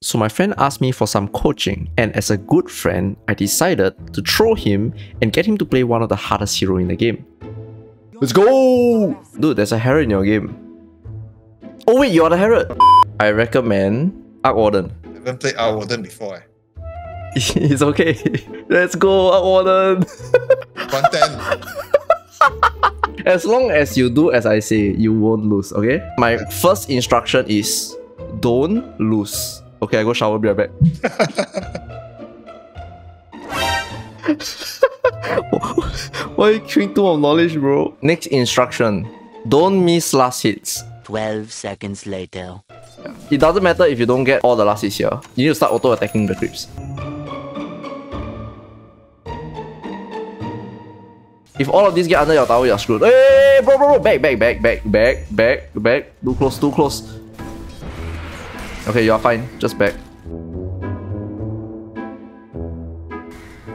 So my friend asked me for some coaching, and as a good friend, I decided to throw him and get him to play one of the hardest hero in the game. Let's go! Dude, there's a Herald in your game. Oh wait, you're the Herald! I recommend Arc Warden. I haven't played Arc Warden before. Eh. it's okay. Let's go, Arc Warden! 110. as long as you do as I say, you won't lose, okay? My first instruction is don't lose. Okay, I go shower, be right back. Why are you queuing Tome of Knowledge, bro? Next instruction. Don't miss last hits. 12 seconds later. It doesn't matter if you don't get all the last hits here. You need to start auto-attacking the creeps. If all of these get under your tower, you're screwed. Hey, bro, bro, bro, back, back, back, back, back, back, back. Too close, too close. Okay, you're fine. Just back.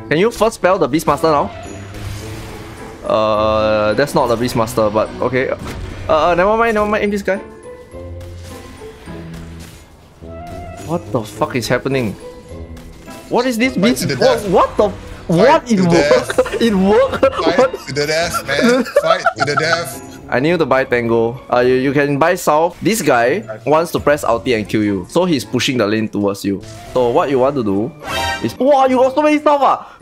Can you first spell the Beastmaster now? Uh, that's not the Beastmaster, but okay. Uh, uh, never mind, never mind. Aim this guy. What the fuck is happening? What is this beast? What, what the? what? It worked? it worked? Fight what? to the death, man. Fight to the death. I need to buy Tango. Uh, you, you can buy South. This guy wants to press ulti and kill you. So he's pushing the lane towards you. So what you want to do is... Wow, you got so many stuff ah!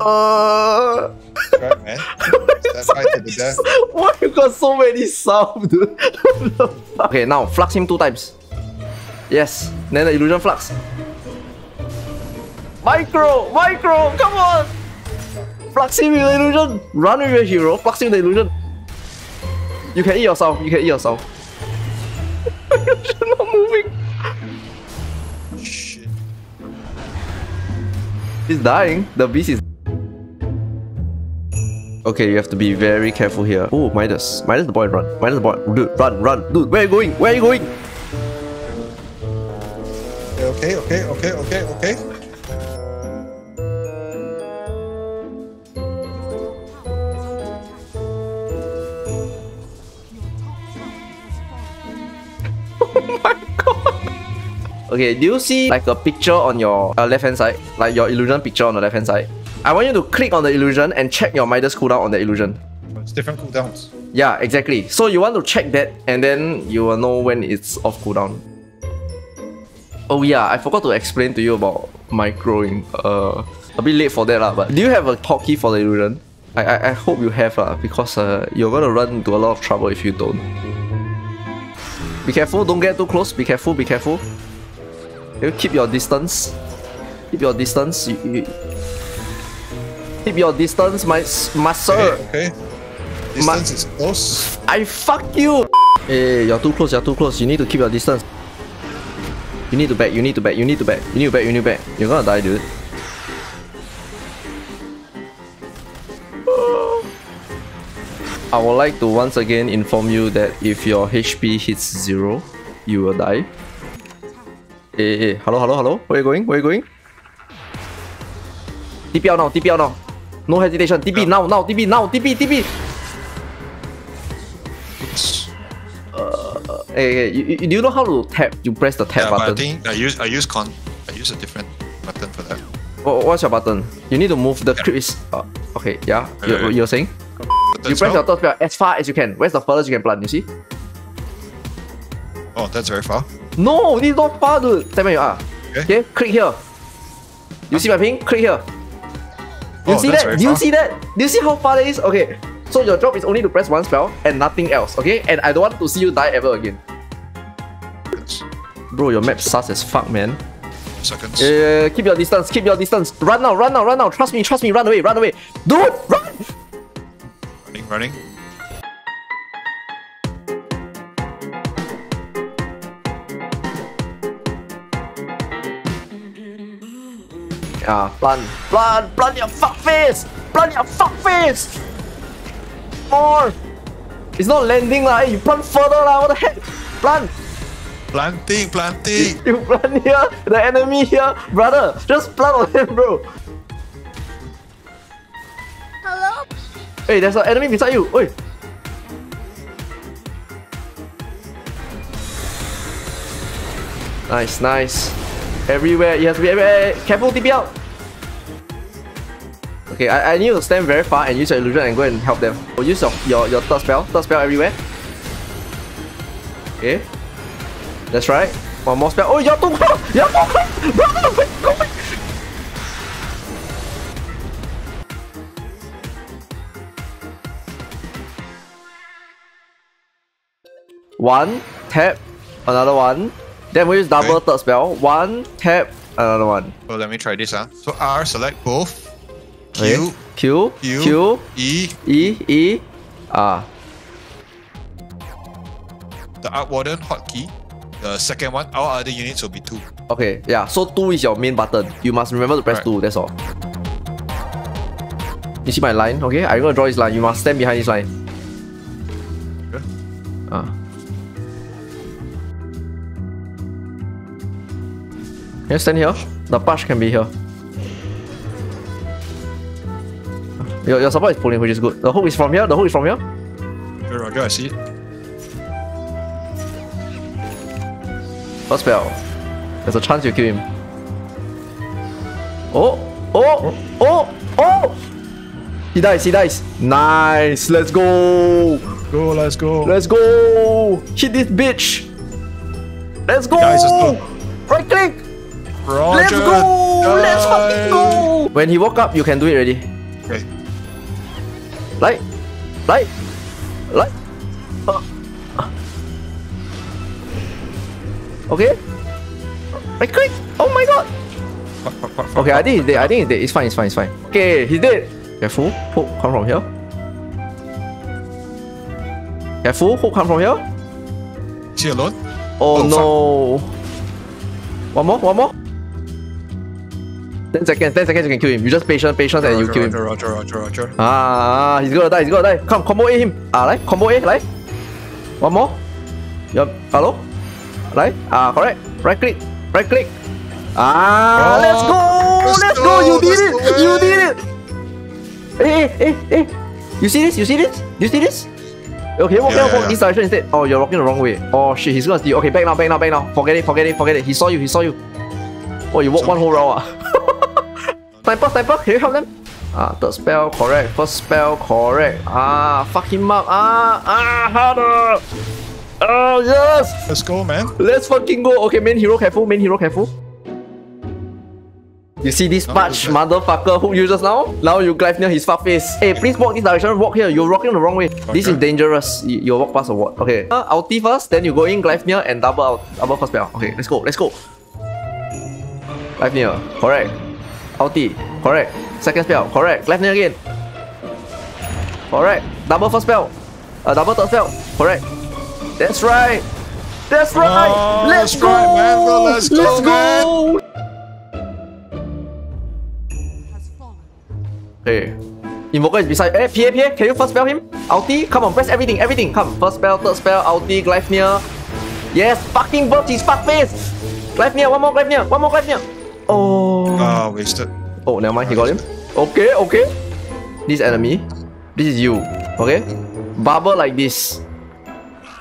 Uh... Right, man. fight to the death. Why you got so many stuff, dude? okay, now flux him two times. Yes. Then the illusion flux. Micro! Micro! Come on! Flux him with the illusion! Run with your hero, flux him with the illusion. You can eat yourself, you can eat yourself. You're not moving. Shit. He's dying. The beast is Okay, you have to be very careful here. Oh, Midas. Midas the boy, run. Midas the boy. Dude, run, run. Dude, where are you going? Where are you going? Okay, okay, okay, okay, okay. Okay, do you see like a picture on your uh, left hand side? Like your illusion picture on the left hand side? I want you to click on the illusion and check your Midas cooldown on the illusion. It's different cooldowns. Yeah, exactly. So you want to check that and then you will know when it's off cooldown. Oh yeah, I forgot to explain to you about microing. Uh, a bit late for that lah, but do you have a hotkey for the illusion? I, I, I hope you have lah, because uh, you're gonna run into a lot of trouble if you don't. Be careful, don't get too close. Be careful, be careful. You keep your distance. Keep your distance. You, you... Keep your distance, my master. Okay, okay. Distance ma is close. I fuck you. Hey, you're too close. You're too close. You need to keep your distance. You need to back. You need to back. You need to back. You need to back. You need to back. You're gonna die, dude. I would like to once again inform you that if your HP hits zero, you will die. Hey, hey, hello, hello, hello. Where you going? Where you going? TP out now, TP out now. No hesitation. TP now, now, TP now, TP, TP. Uh, hey, hey, you, you, do you know how to tap? You press the tap yeah, button. But I think I use I use con I use a different button for that. What, what's your button? You need to move the yeah. Uh, okay, yeah. You, you're saying? You press your third spell as far as you can. Where's the furthest you can plant? You see? Oh, that's very far. No, this is not far, dude. Tell me you are. Okay. okay. Click here. You see my ping? Click here. You oh, see that? Do you see that? Do you see how far that is? Okay. So your job is only to press one spell and nothing else. Okay. And I don't want to see you die ever again. Bro, your map sus as fuck, man. Seconds. Yeah, keep your distance. Keep your distance. Run now. Run now. Run now. Trust me. Trust me. Run away. Run away. Dude, run. running. Yeah, plant, plant, plant your fuck face! Plant your fuck face! More! It's not landing lah, you plant further lah, what the heck? Plant! Planting, planting! You plant here, the enemy here, brother! Just plant on him, bro! Hello? Hey, there's an enemy beside you! Oi! Nice, nice. Everywhere, it has to be everywhere. Careful, TP out. Okay, I, I need to stand very far and use your illusion and go and help them. Or use your, your, your third spell. Third spell everywhere. Okay. That's right. One more spell. Oh, you're too close! You're too close! Go back! One, tap, another one. Then we use double Okay. third spell. One, tap, another one. So let me try this. Huh? So R, select both. Q, Q, Q, Q, E, E, E, ah. the Arc Warden hotkey. The second one, all other units will be two. Okay, yeah. So two is your main button. You must remember to press Right. two. That's all. You see my line? Okay, I'm gonna draw this line. You must stand behind this line. Can you stand here? The push can be here. Your, your support is pulling, which is good. The hook is from here. The hook is from here. Okay, Roger, I see it. First spell. There's a chance you kill him. Oh! Oh! Oh! Oh! He dies, he dies. Nice! Let's go! Go, let's go. Let's go! Hit this bitch! Let's go! as well. Right click! Roger. Let's go! Let's fucking go! When he woke up, you can do it already. Okay. Like, like, like. Uh, uh. Okay. Right click. Oh my god. Fuck, fuck, fuck, fuck, Okay, I think he's dead. I think he's dead. It's fine. It's fine. It's fine. Okay, he's dead. Careful. Hook come from here. Careful. Hook come from here. Is he alone? Oh, Oh, no. One more. One more. 10 seconds, 10 seconds you can kill him. You just patient, patient and you Roger, kill him. Roger, Roger, Roger, Roger. Ah, he's gonna die, he's gonna die. Come, combo A him. Ah, like, combo A, like. One more. Yup, hello? Like, ah, correct. Right click, right click. Ah, Oh, let's go! Let's, let's go! go, You did it! go, You did it! Hey, hey, hey, hey. You see this? You see this? You see this? Okay, walk Yeah, down, yeah, yeah. this direction instead. Oh, you're walking the wrong way. Oh shit, he's gonna steal. Okay, back now, back now, back now. Forget it, forget it, forget it. He saw you, he saw you. Oh, you walk So- one whole round. Ah. sniper, sniper, can you help them? Ah, third spell, correct. First spell, correct. Ah, fuck him up. Ah, ah, harder. Oh, yes. Let's go, man. Let's fucking go. Okay, main hero careful, main hero careful. You see this patch motherfucker who uses now? Now you Gleipnir his fuck face. Hey, please walk this direction. Walk here. You're walking the wrong way. This is dangerous. You, you walk past a wall. Okay. Uh, ulti first, then you go in, Gleipnir, and double out. Double first spell. Okay, let's go. Let's go. Gleipnir. Correct. Ulti. Correct. Second spell. Correct. Gleipnir again. Correct. Double first spell. Uh, double third spell. Correct. That's right. That's right. Oh, let's that's go. right, man. Well, let's go, Let's man. go. Okay. Invoker is beside. Eh, PA, PA, can you first spell him? Ulti, come on, press everything, everything. Come, first spell, third spell, ulti, Gleipnir. Yes, fucking burst his fuck face. Gleipnir, one more Gleipnir, one more Gleipnir. Oh. Ah, wasted. Oh, never mind, he got him. Okay, okay. This enemy, this is you. Okay? Barber like this.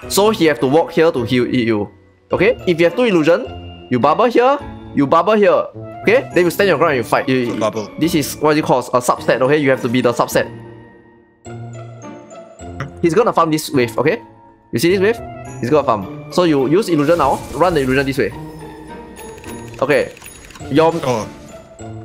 So he have to walk here to heal eat you. Okay? If you have two illusion, you barber here, you barber here. Okay? Then you stand your ground and you fight. You, Bubble. this is what you call a subset, okay? You have to be the subset. He's gonna farm this wave, okay? You see this wave? He's gonna farm. So you use illusion now, run the illusion this way. Okay. Your Oh,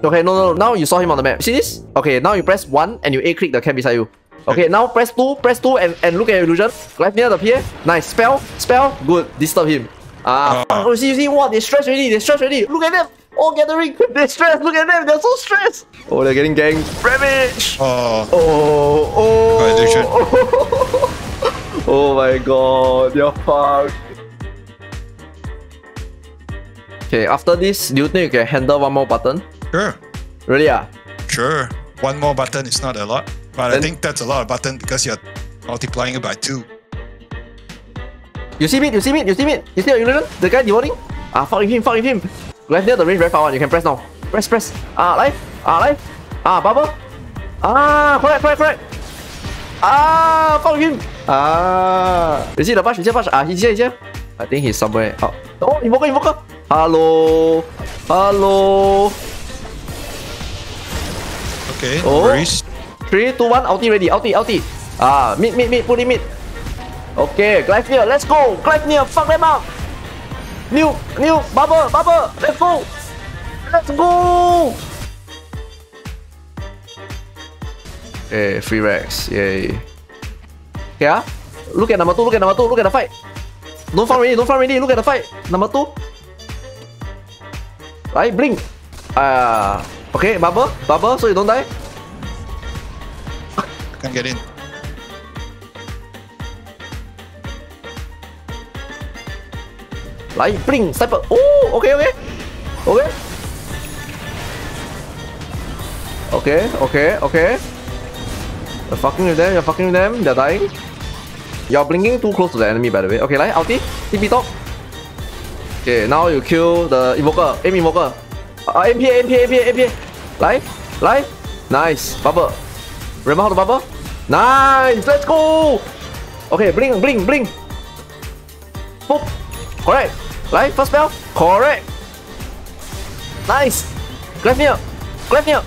Okay, no, no, no. Now you saw him on the map. See this? Okay, now you press 1 and you A click the camp beside you. Okay, now press 2, press 2 and, and look at your illusion. Left near the PA. Nice. Spell, spell. Good. Disturb him. Ah, Ah. oh, see, you see, what? They stressed already. They stressed already. Look at them. All gathering. They're stressed. Look at them. They're so stressed. Oh, they're getting gang. Ravage. oh. Oh, oh. Got addiction. oh my god. You're fucked. Okay, after this, do you think you can handle one more button? Sure, Really? Ah? sure. One more button is not a lot, but I think that's a lot of button because you're multiplying it by two. You see me? You see me? You see me? You see your illusion? The guy devoting? Ah, fuck with him, fuck with him. Left near the range very far one. You can press now. Press, press. Ah, life. Ah, life. Ah, bubble. Ah, correct, correct, correct. Ah, fuck with him. Ah. You see the push? You see the push? Ah, he's here, he's here. I think he's somewhere. Oh, oh invoker, invoker. Hello. Hello. Okay, Oh. worries. 3, 2, 1, ulti ready, ulti, ulti. Ah, mid, mid, mid, it mid. Okay, Glyphnia, let's go. Glyphnia, fuck them up. New, new, bubble, bubble, let's go. Let's go. Okay, free Rex, yay. Okay, ah. Look at number two, look at number two, look at the fight. Don't farm already, don't farm already, look at the fight. Number two. Right, blink. Ah, okay, bubble, bubble, so you don't die. Can't get in. Lại blink, sniper. Oh, okay, okay. Okay. Okay, okay, okay. You're fucking with them, you're fucking with them, they're dying. You're blinking too close to the enemy by the way. Okay, like ulti, TP top. Okay, now you kill the invoker. Aim invoker. Uh, MP, MP, MP, MP. Like, like. Nice. Bubble. Remember how to bubble? Nice. Let's go. Okay, blink, blink, blink. Boop. Correct. Right, first spell. Correct. Nice. Left here. Left here.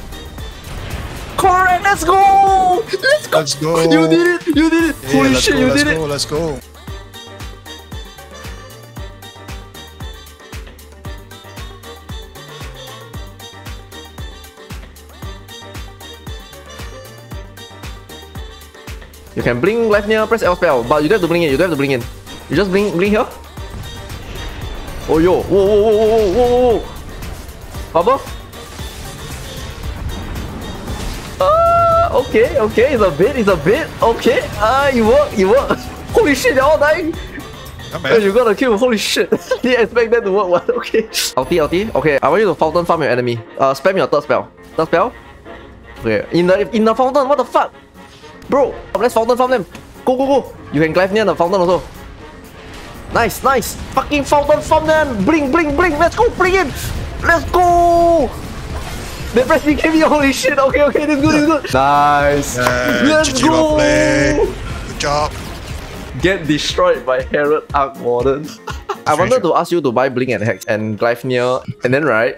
Correct. Let's go. Let's go. Let's go. You did it. You did it. Yeah, Holy let's shit, go, you let's did go, it. Let's go. You can blink left near, press L spell, but you don't have to blink in. You don't have to blink in. You just blink, blink here. Oh yo, whoa, whoa, whoa, whoa, whoa, whoa. Bubble. Ah, okay, okay, it's a bit, it's a bit. Okay, ah, you work, you work. Holy shit, they're all dying. Oh, you got a kill, holy shit. Didn't expect that to work, what? Okay. Ulti, ulti. Okay, I want you to fountain farm your enemy. Uh, spam your third spell. Third spell. Okay, in the in the fountain, what the fuck? Bro, let's fountain farm them. Go, go, go. You can Gleipnir the fountain also. Nice, nice. Fucking fountain farm them. Bling, bling, bling. Let's go, bring in. Let's go. They press BKB, holy shit. Okay, okay, this is good, this is good. Nice. Yeah, Let's GG, well played. go. Good job. Get destroyed by Herald Arc Warden. I wanted to ask you to buy Blink and Hex and Gleipnir, and then right?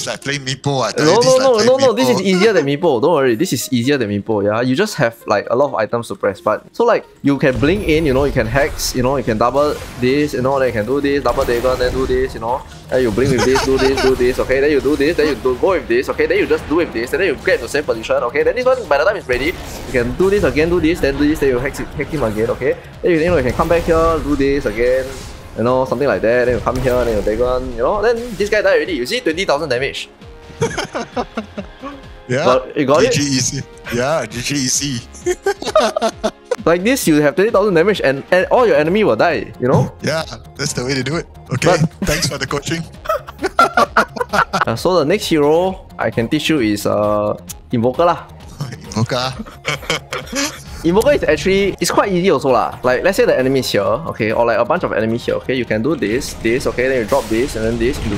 It's like playing Meepo. I No, no, no, like no, no. This is easier than Meepo. Don't worry. This is easier than Meepo. Yeah, you just have like a lot of items to press. But so like you can blink in. You know, you can hex. You know, you can double this. You know, then you can do this. Double Dagon, then do this. You know, then you blink with this, do this, do this. Okay, then you do this. Then you do go with this. Okay, then you just do with this. And then you get to the same position. Okay, then this one by the time it's ready, you can do this again, do this, then do this. Then you hex it, hex him again. Okay, then you, you know you can come back here, do this again. You know, something like that. Then you come here, then you Dagon. You know, then this guy died already. You see, twenty thousand damage. Yeah. Got- you got it? GG easy. Yeah, GG easy. Like this, you have 20,000 damage and, and all your enemy will die, you know? Yeah, that's the way to do it. Okay, But- thanks for the coaching. Uh, so the next hero I can teach you is uh, Invoker lah. Okay. Invoker is actually, it's quite easy also lah. Like let's say the enemy is here, okay, or like a bunch of enemies here, okay, you can do this, this, okay, then you drop this and then this into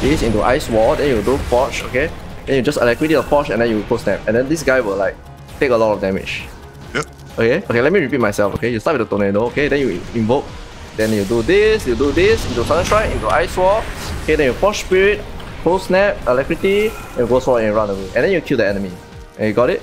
this into Ice Wall, then you do Forge, okay, then you just liquidate the Forge and then you post snap, and then this guy will like take a lot of damage. Yep. Okay, okay, let me repeat myself. Okay, you start with the tornado. Okay, then you invoke. Then you do this, you do this, into Sun Strike, into Ice Wall. Okay, then you Forge Spirit, Cold Snap, Alacrity, and go sword and run away. And then you kill the enemy. And you got it?